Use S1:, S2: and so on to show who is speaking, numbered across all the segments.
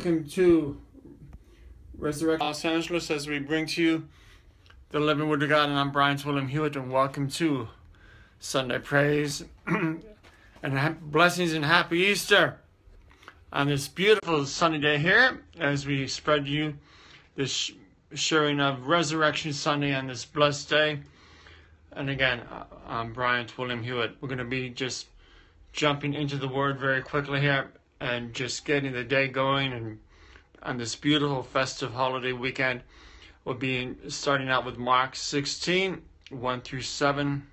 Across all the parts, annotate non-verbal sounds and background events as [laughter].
S1: Welcome to Resurrection Los Angeles as we bring to you the living word of God, and I'm Bryant William Hewitt, and welcome to Sunday Praise [clears throat] and blessings and happy Easter on this beautiful sunny day here as we spread you this sharing of Resurrection Sunday on this blessed day. And again, uh, I'm Bryant William Hewitt. We're going to be just jumping into the word very quickly here and just getting the day going and on this beautiful festive holiday weekend. We'll be starting out with Mark 16, 1 through 7.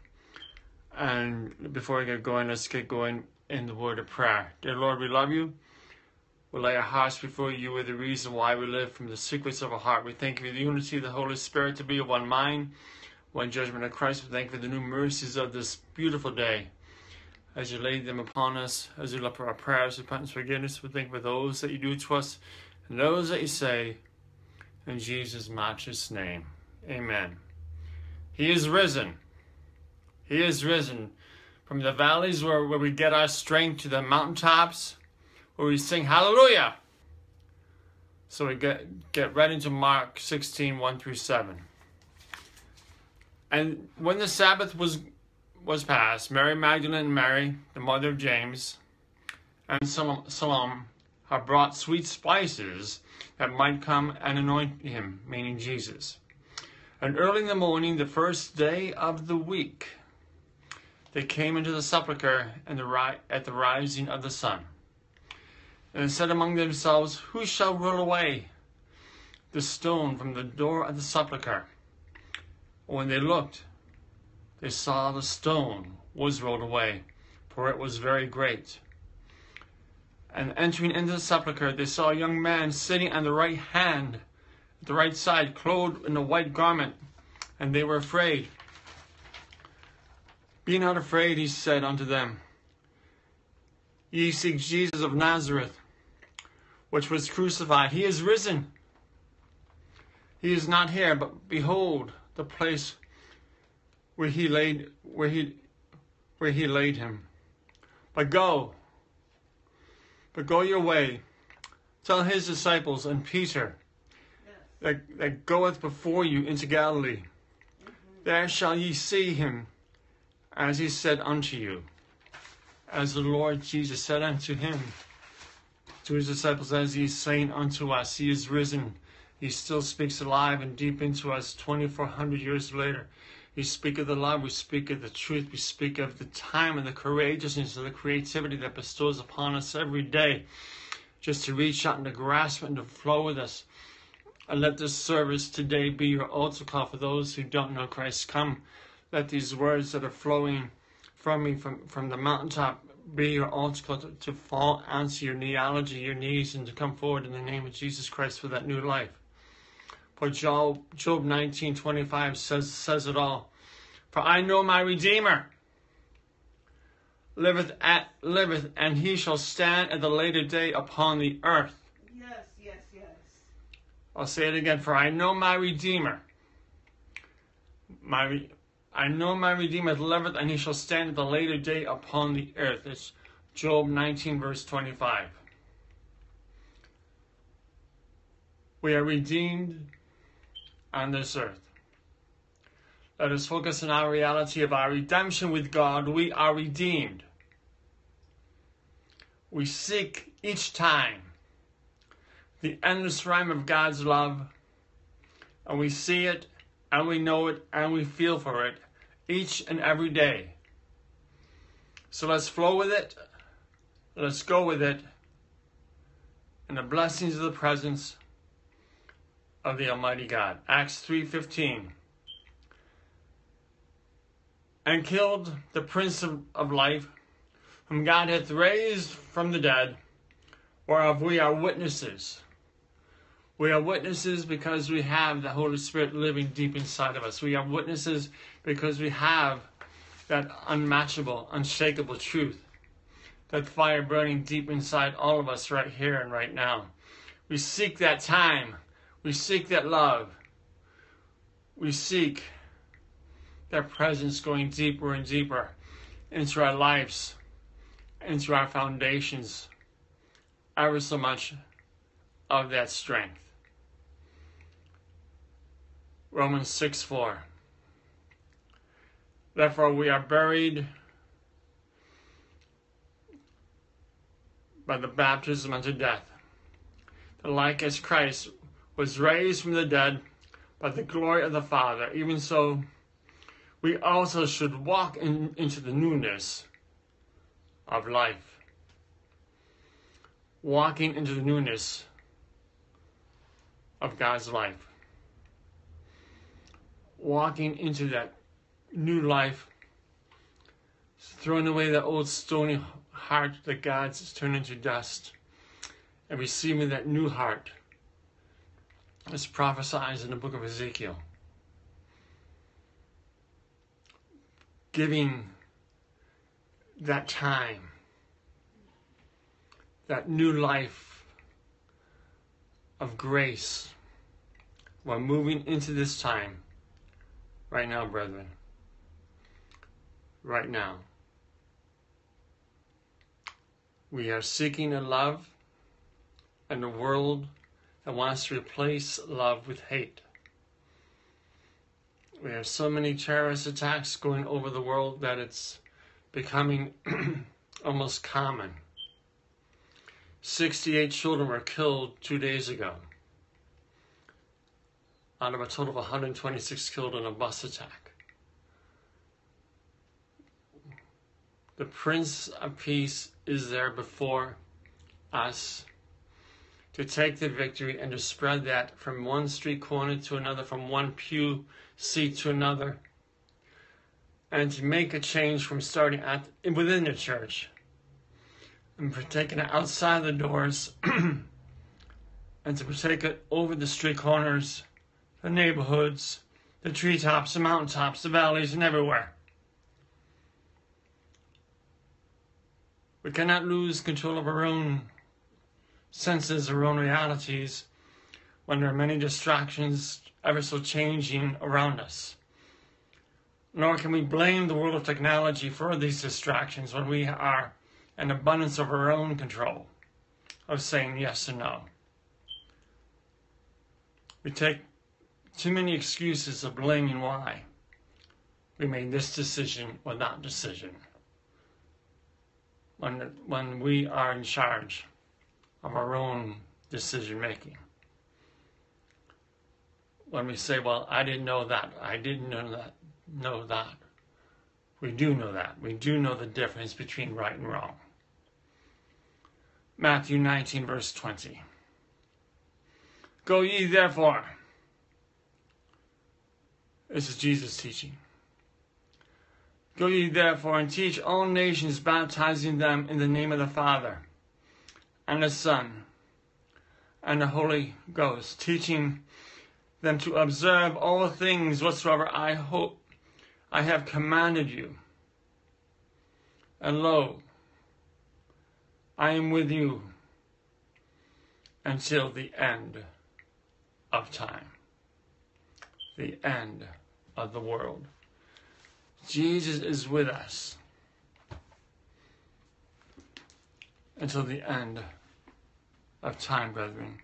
S1: And before we get going, let's get going in the word of prayer. Dear Lord, we love you. We lay our hearts before you with the reason why we live from the secrets of our heart. We thank you for the unity of the Holy Spirit to be of one mind, one judgment of Christ. We thank you for the new mercies of this beautiful day as you lay them upon us, as you look for our prayers, repentance, forgiveness, we think for those that you do to us and those that you say in Jesus' matchless name. Amen. He is risen. He is risen from the valleys where, where we get our strength to the mountaintops where we sing hallelujah. So we get, get right into Mark 16, 1 through 7. And when the Sabbath was was passed, Mary Magdalene and Mary, the mother of James, and Salome had brought sweet spices that might come and anoint him, meaning Jesus. And early in the morning, the first day of the week, they came into the sepulchre the at the rising of the sun, and said among themselves, Who shall roll away the stone from the door of the sepulchre? When they looked, they saw the stone was rolled away, for it was very great. And entering into the sepulchre, they saw a young man sitting on the right hand, at the right side, clothed in a white garment, and they were afraid. Be not afraid, he said unto them. Ye seek Jesus of Nazareth, which was crucified. He is risen. He is not here, but behold the place where he laid where he where he laid him. But go, but go your way. Tell his disciples and Peter yes. that, that goeth before you into Galilee. Mm-hmm. There shall ye see him, as he said unto you. As the Lord Jesus said unto him, to his disciples, as he is saying unto us, he is risen. He still speaks alive and deep into us 2,400 years later. We speak of the love, we speak of the truth, we speak of the time and the courageousness and the creativity that bestows upon us every day just to reach out and to grasp and to flow with us. And let this service today be your altar call for those who don't know Christ. Come, let these words that are flowing from me from, from the mountaintop be your altar call to, to fall onto your neology, your knees, and to come forward in the name of Jesus Christ for that new life. For Job, Job 19:25 says says it all. For I know my Redeemer liveth at liveth, and he shall stand at the later day upon the earth.
S2: Yes, yes, yes.
S1: I'll say it again. For I know my Redeemer. My I know my Redeemer liveth, and he shall stand at the later day upon the earth. It's Job 19, verse 25. We are redeemed on this earth. Let us focus on our reality of our redemption with God. We are redeemed. We seek each time the endless rhyme of God's love, and we see it, and we know it, and we feel for it each and every day. So let's flow with it, let's go with it, and the blessings of the presence of the Almighty God. Acts 3:15. And killed the prince of, of life, whom God hath raised from the dead, whereof we are witnesses. We are witnesses because we have the Holy Spirit living deep inside of us. We are witnesses because we have that unmatchable, unshakable truth, that fire burning deep inside all of us right here and right now. We seek that time we seek that love. We seek that presence going deeper and deeper into our lives, into our foundations, ever so much of that strength. Romans 6 4. Therefore, we are buried by the baptism unto death, that like as Christ was raised from the dead by the glory of the Father, even so we also should walk in, into the newness of life. Walking into the newness of God's life. Walking into that new life, throwing away the old stony heart that God's turned into dust, and receiving that new heart as prophesied in the book of Ezekiel. Giving that time, that new life of grace. We're moving into this time right now, brethren. Right now. We are seeking a love and a world that wants to replace love with hate. We have so many terrorist attacks going over the world that it's becoming [clears throat] almost common. 68 children were killed two days ago out of a total of 126 killed in a bus attack. The Prince of Peace is there before us to take the victory and to spread that from one street corner to another, from one pew seat to another, and to make a change from starting at within the church and taking it outside the doors [clears throat] and to take it over the street corners, the neighborhoods, the treetops, the mountaintops, the valleys, and everywhere. We cannot lose control of our own senses, our own realities, when there are many distractions ever so changing around us nor can we blame the world of technology for these distractions when we are an abundance of our own control of saying yes and no. We take too many excuses of blaming why we made this decision or that decision when, when we are in charge of our own decision making. When we say, well, I didn't know that, I didn't know that, know that. We do know that. We do know the difference between right and wrong. Matthew 19, verse 20. Go ye therefore. This is Jesus teaching. Go ye therefore and teach all nations, baptizing them in the name of the Father and the Son and the Holy Ghost, teaching them to observe all things whatsoever I hope I have commanded you. And lo, I am with you until the end of time, the end of the world. Jesus is with us until the end of time, brethren.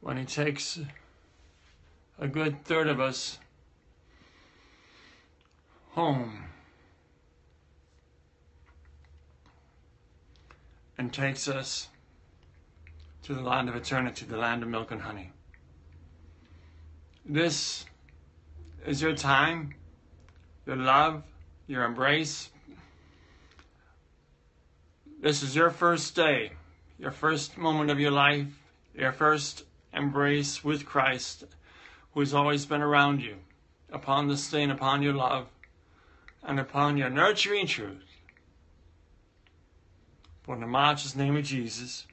S1: When he takes a good third of us home and takes us to the land of eternity, the land of milk and honey. This is your time, your love, your embrace. This is your first day, your first moment of your life, your first embrace with Christ, who has always been around you, upon this day and upon your love and upon your nurturing truth. For in the matchless name of Jesus,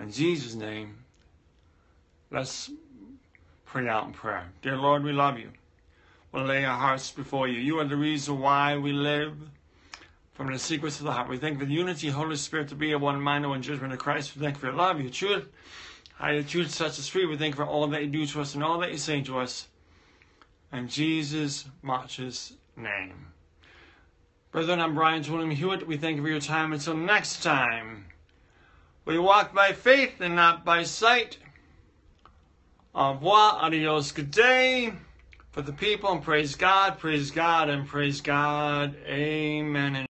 S1: in Jesus' name, let's pray out in prayer. Dear Lord, we love you. We'll lay our hearts before you. You are the reason why we live. From the secrets of the heart, we thank for the unity, Holy Spirit, to be of one mind one judgment of Christ. We thank for your love, your truth, how your truth sets us free. We thank for all that you do to us and all that you say to us. And Jesus marches name. Brethren, I'm Bryant William Hewitt. We thank you for your time. Until next time, We walk by faith and not by sight. Au revoir, adios, good day. For the people, and praise God, praise God, and praise God. Amen.